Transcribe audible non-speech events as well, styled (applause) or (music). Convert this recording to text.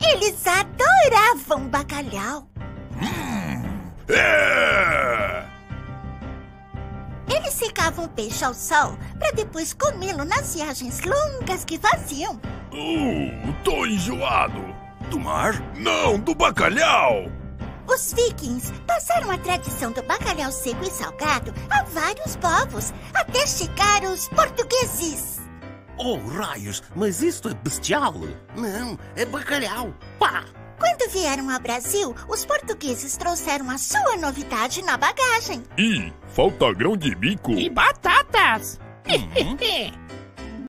Eles adoravam bacalhau. É! Eles secavam o peixe ao sol para depois comê-lo nas viagens longas que faziam. Uh, tô enjoado. Do mar? Não, do bacalhau. Os vikings passaram a tradição do bacalhau seco e salgado a vários povos, até chegar os portugueses. Oh, raios, mas isto é bestial. Não, é bacalhau. Pá! Quando vieram ao Brasil, os portugueses trouxeram a sua novidade na bagagem. E falta grão de bico. E batatas. (laughs)